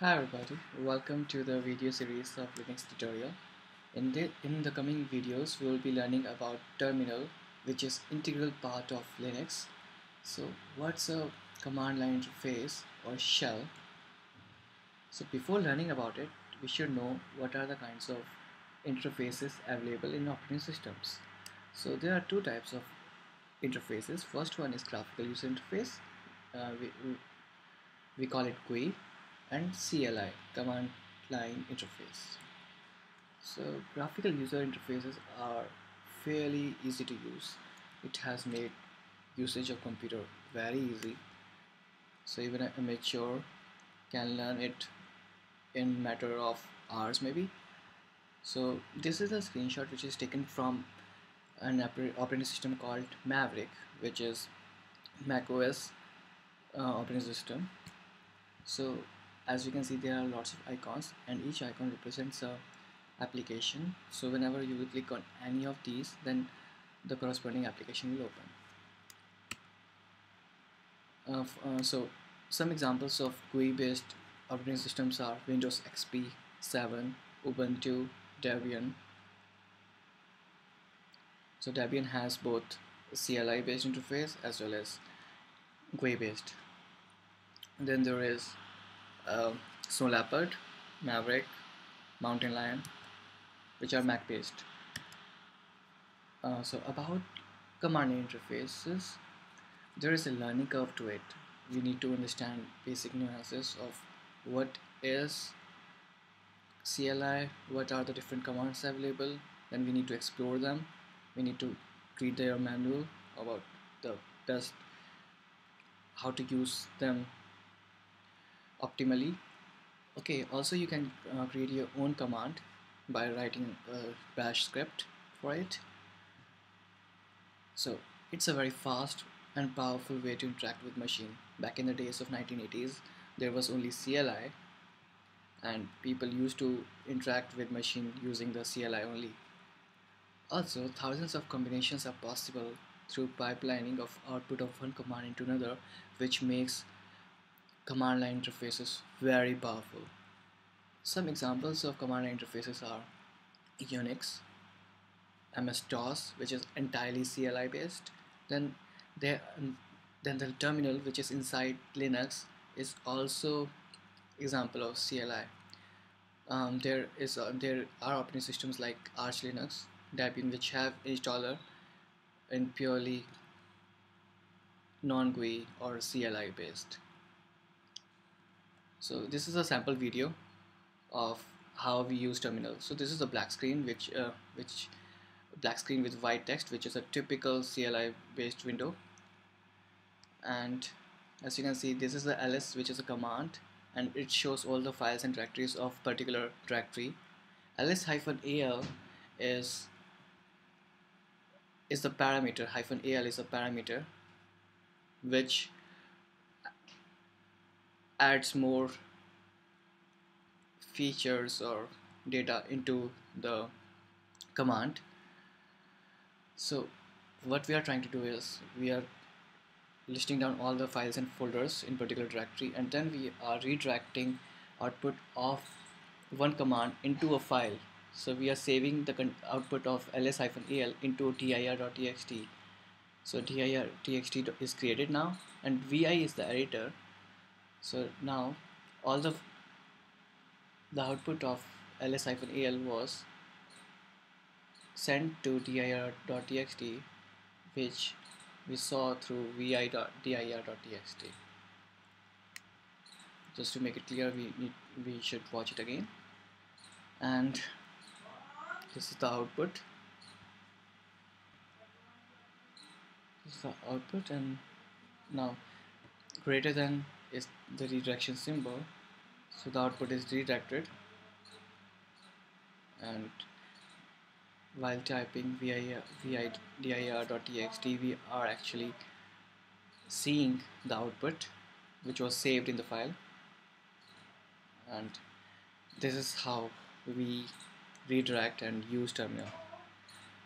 Hi everybody, welcome to the video series of Linux tutorial. In the, in the coming videos, we will be learning about terminal, which is integral part of Linux. So what's a command line interface or shell? So before learning about it, we should know what are the kinds of interfaces available in operating systems. So there are two types of interfaces. First one is graphical user interface. Uh, we, we, we call it GUI and CLI command line interface. So graphical user interfaces are fairly easy to use. It has made usage of computer very easy. So even a amateur can learn it in matter of hours maybe. So this is a screenshot which is taken from an operating system called Maverick which is macOS uh, operating system. So as you can see there are lots of icons and each icon represents a application. So whenever you will click on any of these then the corresponding application will open. Uh, uh, so some examples of GUI based operating systems are Windows XP 7 Ubuntu Debian. So Debian has both CLI based interface as well as GUI based then there is uh, Snow Leopard, Maverick, Mountain Lion, which are Mac based. Uh, so about command interfaces, there is a learning curve to it. You need to understand basic nuances of what is CLI, what are the different commands available, then we need to explore them. We need to read their manual about the best how to use them optimally. Okay also you can uh, create your own command by writing a bash script for it. So it's a very fast and powerful way to interact with machine. Back in the days of 1980s there was only CLI and people used to interact with machine using the CLI only. Also thousands of combinations are possible through pipelining of output of one command into another which makes command line interfaces very powerful. Some examples of command line interfaces are Unix, MS-DOS, which is entirely CLI based. Then there, then the terminal, which is inside Linux, is also example of CLI. Um, there is uh, there are operating systems like Arch Linux, Debian, which have installer in purely non-GUI or CLI based so this is a sample video of how we use terminal. So this is a black screen which uh, which black screen with white text which is a typical CLI based window. And as you can see this is the ls which is a command and it shows all the files and directories of particular directory. ls-al is is the parameter hyphen al is a parameter which adds more features or data into the command. So what we are trying to do is we are listing down all the files and folders in particular directory and then we are redirecting output of one command into a file. So we are saving the output of ls-al into dir.txt so dir.txt is created now and vi is the editor so now all the the output of ls-al was sent to dir.txt which we saw through vi.dir.txt just to make it clear we need we should watch it again. And this is the output. This is the output and now greater than is the redirection symbol. So the output is redirected. And while typing vi dir.txt we are actually seeing the output which was saved in the file. And this is how we redirect and use terminal.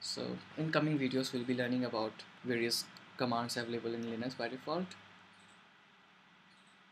So in coming videos we'll be learning about various commands available in Linux by default